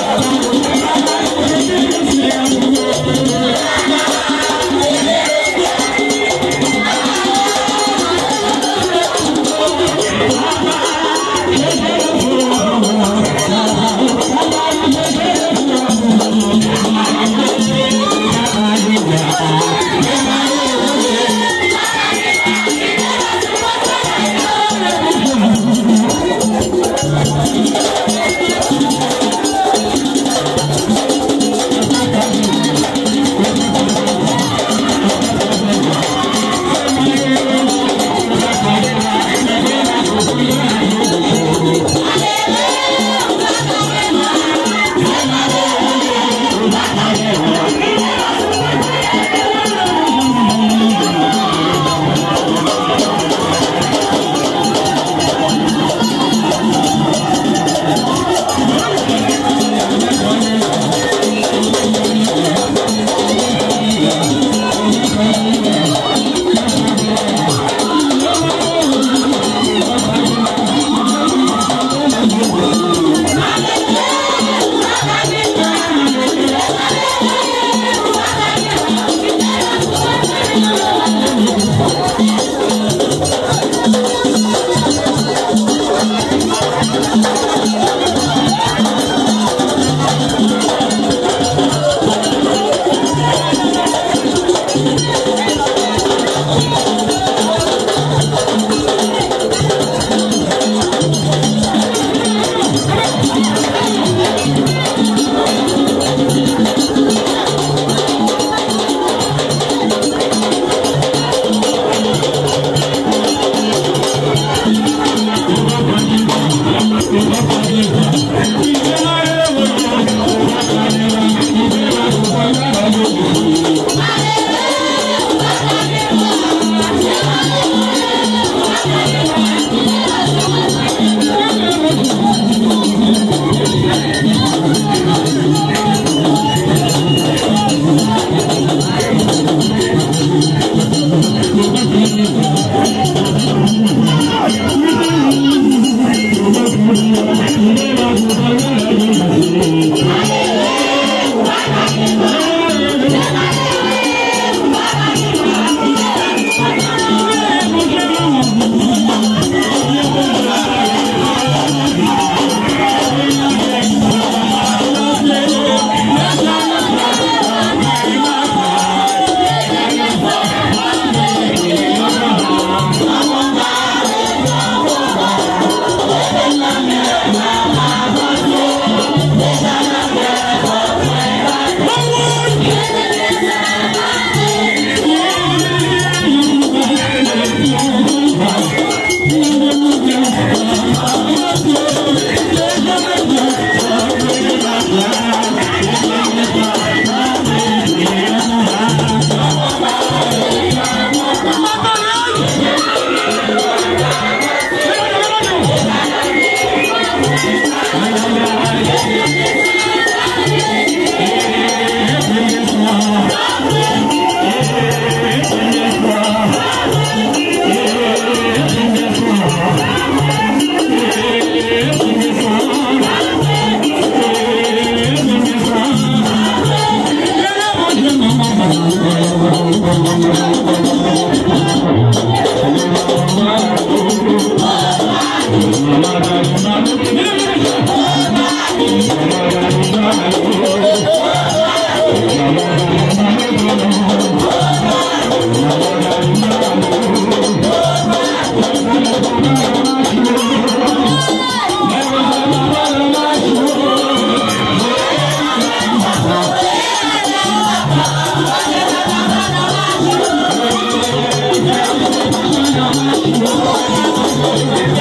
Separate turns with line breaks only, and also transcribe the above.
Thank you. Thank you. Oh, my God.